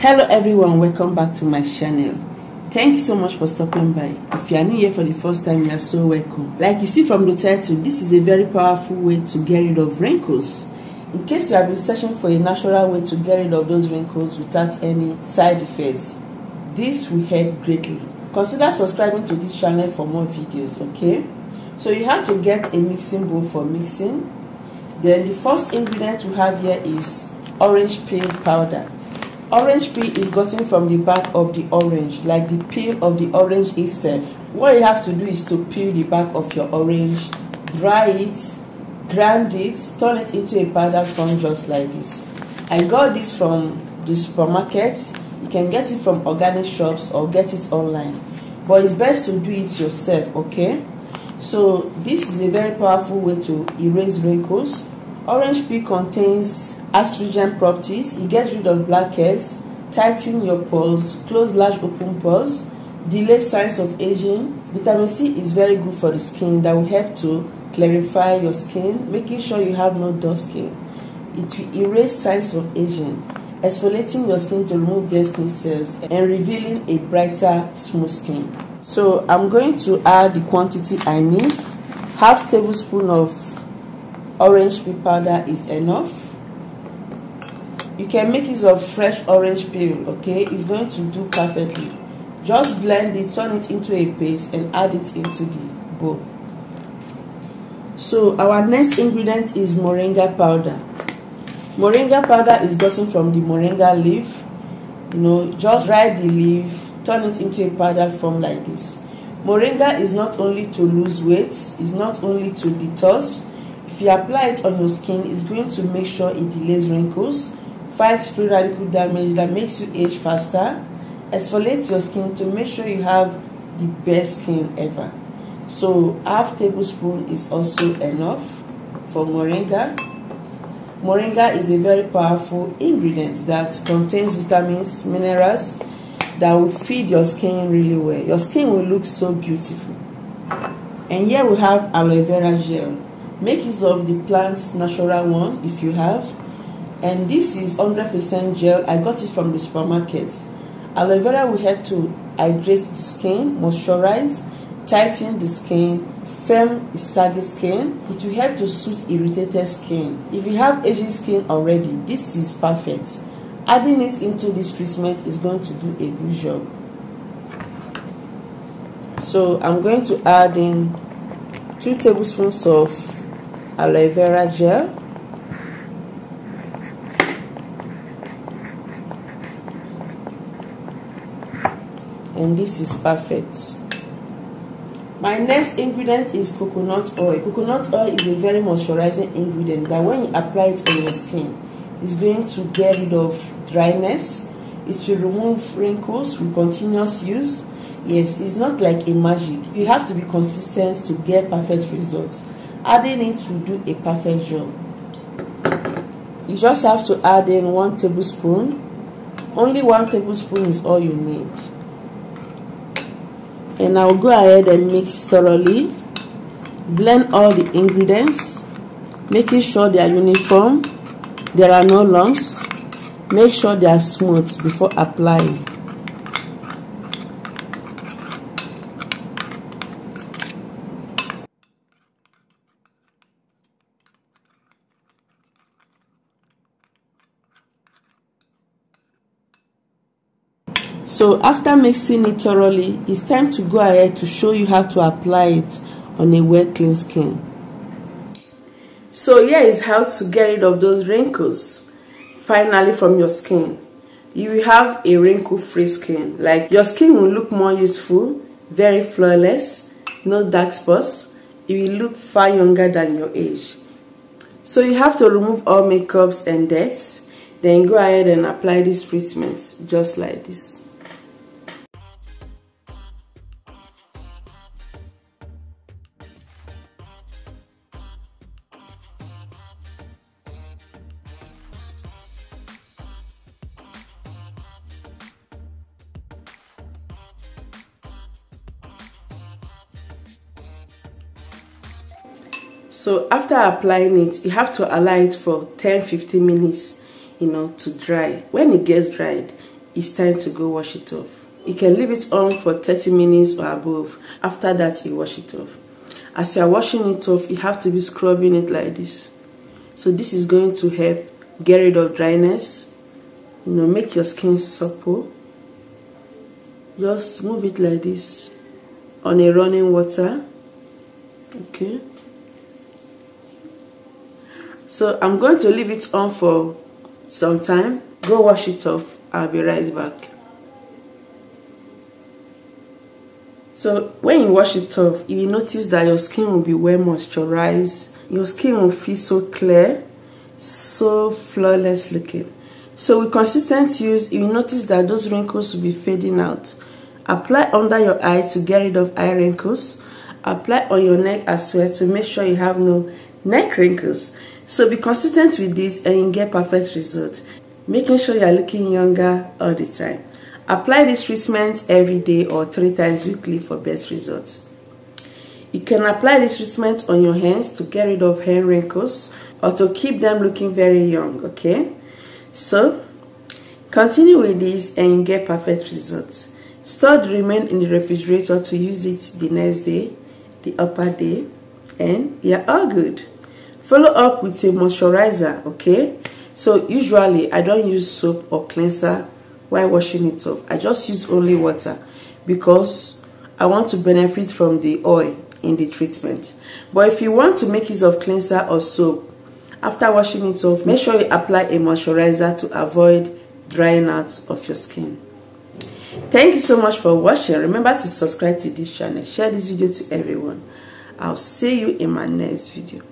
hello everyone welcome back to my channel. Thank you so much for stopping by. If you are new here for the first time you are so welcome. Like you see from the title this is a very powerful way to get rid of wrinkles. In case you have been searching for a natural way to get rid of those wrinkles without any side effects this will help greatly. Consider subscribing to this channel for more videos okay? So you have to get a mixing bowl for mixing. Then the first ingredient we have here is orange peel powder orange peel is gotten from the back of the orange like the peel of the orange itself. What you have to do is to peel the back of your orange dry it grind it turn it into a powder form just like this. I got this from the supermarket. You can get it from organic shops or get it online. But it's best to do it yourself okay? So this is a very powerful way to erase wrinkles. Orange peel contains astringent properties it gets rid of blackheads tighten your pores close large open pores delay signs of aging. Vitamin c is very good for the skin that will help to clarify your skin making sure you have no dull skin. It will erase signs of aging exfoliating your skin to remove dead skin cells and revealing a brighter smooth skin. So i'm going to add the quantity i need. Half tablespoon of orange peel powder is enough you can make use of fresh orange peel okay? It's going to do perfectly. Just blend it turn it into a paste and add it into the bowl. So our next ingredient is moringa powder. Moringa powder is gotten from the moringa leaf you know just dry the leaf turn it into a powder form like this. Moringa is not only to lose weight it's not only to detox. If you apply it on your skin it's going to make sure it delays wrinkles fights free radical damage that makes you age faster, exfoliates your skin to make sure you have the best skin ever. So half tablespoon is also enough for moringa. Moringa is a very powerful ingredient that contains vitamins, minerals that will feed your skin really well. Your skin will look so beautiful. And here we have aloe vera gel. Make use of the plant's natural one if you have and this is 100% gel. I got it from the supermarket. Aloe vera will help to hydrate the skin moisturize tighten the skin firm saggy skin. It will help to soothe irritated skin. If you have aging skin already this is perfect. Adding it into this treatment is going to do a good job. So i'm going to add in two tablespoons of aloe vera gel and this is perfect. My next ingredient is coconut oil. Coconut oil is a very moisturizing ingredient that when you apply it on your skin it's going to get rid of dryness. It will remove wrinkles with continuous use. Yes it's not like a magic. You have to be consistent to get perfect results. Adding it will do a perfect job. You just have to add in one tablespoon. Only one tablespoon is all you need and I'll go ahead and mix thoroughly blend all the ingredients making sure they are uniform there are no lumps. Make sure they are smooth before applying So after mixing it thoroughly, it's time to go ahead to show you how to apply it on a wet clean skin. So here is how to get rid of those wrinkles finally from your skin. You will have a wrinkle free skin. Like your skin will look more youthful, very flawless, no dark spots. You will look far younger than your age. So you have to remove all makeups and debts. Then go ahead and apply these treatments just like this. So after applying it you have to allow it for 10 15 minutes you know to dry. When it gets dried it's time to go wash it off. You can leave it on for 30 minutes or above. After that you wash it off. As you are washing it off you have to be scrubbing it like this. So this is going to help get rid of dryness. You know make your skin supple. Just move it like this on a running water. Okay so I'm going to leave it on for some time. Go wash it off. I'll be right back. So when you wash it off you will notice that your skin will be well moisturized. Your skin will feel so clear so flawless looking. So with consistent use you will notice that those wrinkles will be fading out. Apply under your eye to get rid of eye wrinkles. Apply on your neck as well to make sure you have no neck wrinkles so be consistent with this and you get perfect results. Making sure you are looking younger all the time. Apply this treatment every day or three times weekly for best results. You can apply this treatment on your hands to get rid of hair wrinkles or to keep them looking very young okay? So continue with this and you get perfect results. Store the remain in the refrigerator to use it the next day the upper day and you're all good follow up with a moisturizer okay? So usually i don't use soap or cleanser while washing it off. I just use only water because i want to benefit from the oil in the treatment. But if you want to make use of cleanser or soap after washing it off make sure you apply a moisturizer to avoid drying out of your skin. Thank you so much for watching. Remember to subscribe to this channel. Share this video to everyone. I'll see you in my next video